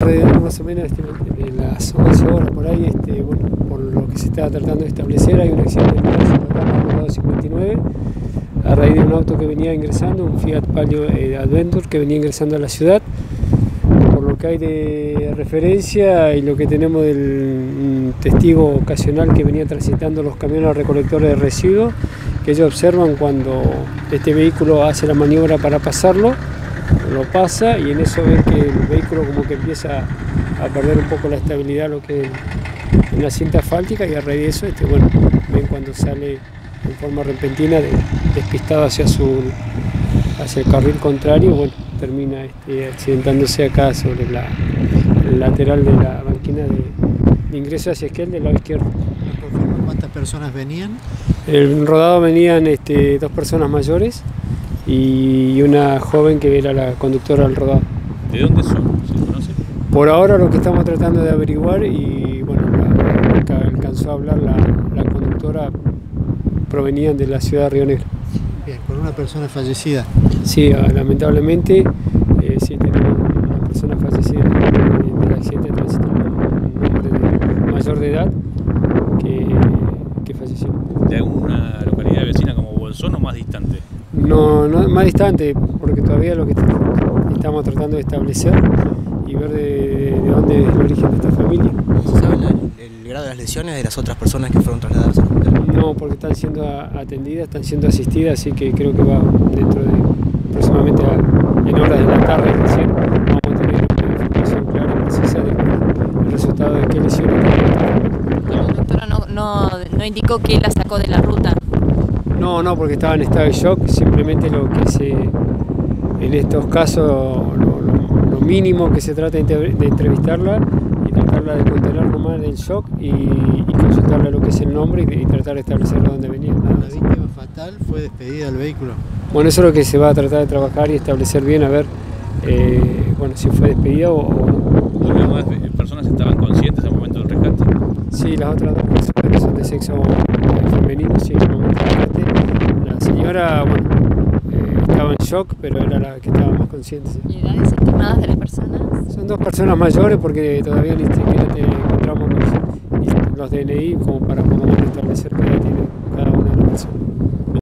alrededor más o menos este, las 11 horas por ahí, este, por lo que se estaba tratando de establecer, hay un accidente de tránsito acá el 59 a raíz de un auto que venía ingresando, un Fiat Palio eh, Adventure que venía ingresando a la ciudad. Por lo que hay de referencia y lo que tenemos del testigo ocasional que venía transitando los camiones recolectores de residuos, que ellos observan cuando este vehículo hace la maniobra para pasarlo lo pasa y en eso ven que el vehículo como que empieza a perder un poco la estabilidad lo que en la cinta asfáltica y a raíz de eso este, bueno, ven cuando sale en forma repentina de, despistado hacia su hacia el carril contrario, bueno, termina este, accidentándose acá sobre la el lateral de la banquina de, de ingreso hacia aquel del lado izquierdo. ¿Cuántas personas venían? El rodado venían este, dos personas mayores y una joven que era la conductora del rodado. ¿De dónde son? ¿Se conoce? Por ahora lo que estamos tratando de averiguar y bueno, la, que alcanzó a hablar la, la, conductora provenían de la ciudad de Río Negro. Bien, con una persona fallecida. Sí, ah, lamentablemente eh, sí tenemos una persona fallecida en el accidente de tránsito, un hombre mayor de edad que, que falleció. ¿De alguna localidad vecina como Bolsón o más distante? No, no, más distante, porque todavía lo que estamos tratando de establecer y ver de, de dónde es el origen de esta familia. ¿Sabe el, el, grado de las lesiones de las otras personas que fueron trasladadas al hospital? No, porque están siendo atendidas, están siendo asistidas, así que creo que va dentro de aproximadamente a, en horas de la tarde recién vamos a tener una información clara y precisa del resultado de qué lesiones La doctora no, no, no indicó que la sacó de la ruta. No, no, porque estaba en estado de shock. Simplemente lo que se, en estos casos, lo, lo, lo mínimo que se trata de entrevistarla y tratarla de contener nomás del shock y, y consultarle lo que es el nombre y, y tratar de establecer dónde venía. La víctima fatal fue despedida del vehículo. Bueno, eso es lo que se va a tratar de trabajar y establecer bien, a ver eh, bueno, si fue despedida o, o no. ¿Las demás personas estaban conscientes al momento del rescate? Sí, las otras dos personas son de sexo femenino, sí, en el momento del rescate. La señora, bueno, eh, estaba en shock, pero era la que estaba más consciente. Sí. ¿Y edades estimadas de las personas? Son dos personas mayores porque todavía ni siquiera te encontramos los, los DNI como para menos establecer qué edad tiene cada una de las personas.